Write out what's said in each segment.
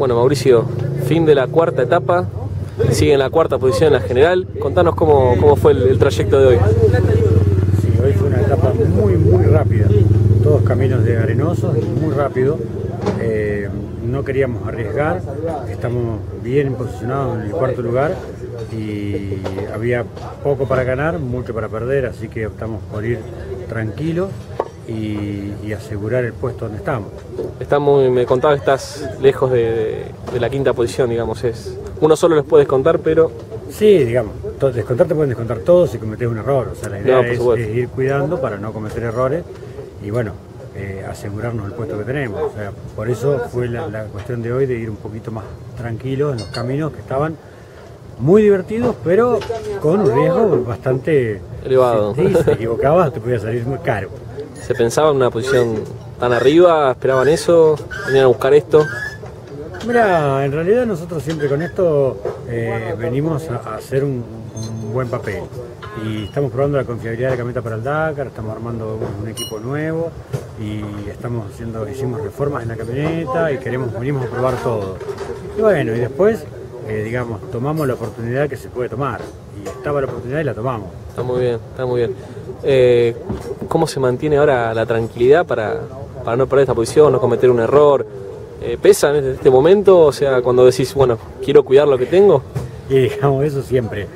Bueno, Mauricio, fin de la cuarta etapa, sigue en la cuarta posición en la general. Contanos cómo, cómo fue el, trayecto de hoy. Sí, hoy fue una etapa muy, muy rápida. Todos caminos de arenosos muy rápido. Eh, no queríamos arriesgar, estamos bien posicionados en el cuarto lugar y había poco para ganar, mucho para perder, así que optamos por ir tranquilos y, y asegurar el puesto donde estamos. Está muy, me contaba que estás lejos de, la quinta posición, digamos. Es, uno solo les puede descontar, pero Sí, digamos, descontar te pueden descontar todos si cometes un error. O sea, la idea No, es, ir cuidando para no cometer errores y bueno, eh, asegurarnos el puesto que tenemos. O sea, por eso fue la, la cuestión de hoy de ir un poquito más tranquilos en los caminos que estaban muy divertidos, pero con un riesgo bastante Elevado. Sí, si te equivocabas te podía salir muy caro. Se pensaba en una posición tan arriba, esperaban eso, venían a buscar esto. Mira, en realidad nosotros siempre con esto eh, venimos a, hacer un, un buen papel y estamos probando la confiabilidad de la camioneta para el Dakar, estamos armando un, un equipo nuevo y estamos haciendo, hicimos reformas en la camioneta y queremos, venimos a probar todo. Y bueno, y después, eh, digamos, tomamos la oportunidad que se puede tomar y estaba la oportunidad y la tomamos. Está muy bien, está muy bien. Eh, ¿Cómo se mantiene ahora la tranquilidad para, para no perder esta posición, no cometer un error? Eh, ¿Pesa en este- momento? O sea, cuando decís, bueno, quiero cuidar lo que tengo. Y digamos, eso siempre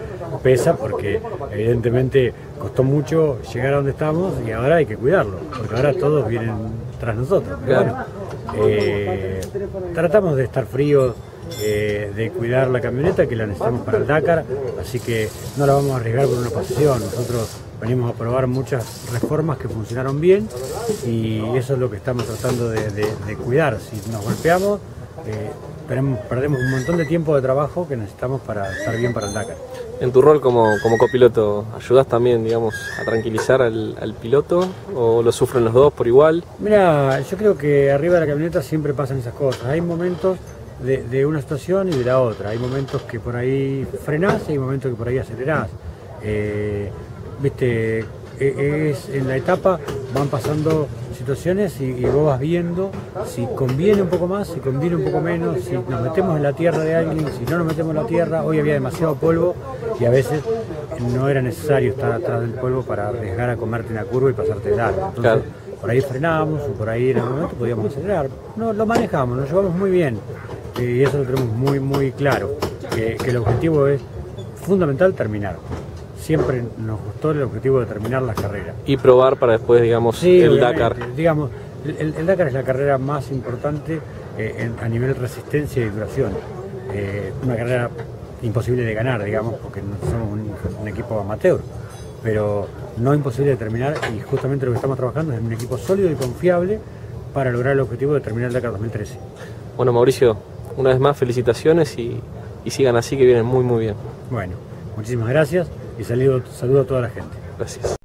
pesa porque evidentemente costó mucho llegar a donde estamos y ahora hay que cuidarlo, porque ahora todos vienen tras nosotros. Pero Claro. bueno, eh, tratamos de estar fríos, eh, de cuidar la camioneta que la necesitamos para el Dakar, así que no la vamos a arriesgar por una posición. Nosotros venimos a probar muchas reformas que funcionaron bien y eso es lo que estamos tratando de, de- de cuidar. Si nos golpeamos, eh, tenemos- perdemos un montón de tiempo de trabajo que necesitamos para estar bien para el Dakar. En tu rol como, como copiloto, ¿ayudas también, digamos, a tranquilizar al, al piloto? ¿O lo sufren los dos por igual? Mira, yo creo que arriba de la camioneta siempre pasan esas cosas. Hay momentos de, de una situación y de la otra. Hay momentos que por ahí frenás y hay momentos que por ahí acelerás. Eh, Viste, e- es en la etapa van pasando situaciones y, y vos vas viendo si conviene un poco más, si conviene un poco menos, si nos metemos en la tierra de alguien, si no nos metemos en la tierra. Hoy había demasiado polvo y a veces no era necesario estar atrás del polvo para arriesgar a comerte una curva y pasarte de largo. Entonces, Claro. por ahí frenábamos o por ahí en algún momento podíamos acelerar. No, lo manejamos, lo llevamos muy bien y eso lo tenemos muy, muy claro, que, que el objetivo es fundamental terminar. Siempre nos gustó el objetivo de terminar las carreras. Y probar para después, digamos, Sí, el. Dakar. Digamos, el, el Dakar es la carrera más importante eh, en- a nivel resistencia y duración. Eh, una carrera imposible de ganar, digamos, porque no somos un, un equipo amateur, pero no imposible de terminar y justamente lo que estamos trabajando es en un equipo sólido y confiable para lograr el objetivo de terminar el Dakar 2013. Bueno, Mauricio, una vez más, felicitaciones y, y sigan así que vienen muy, muy bien. Bueno, muchísimas gracias y saludo, saludo a toda la gente. Gracias.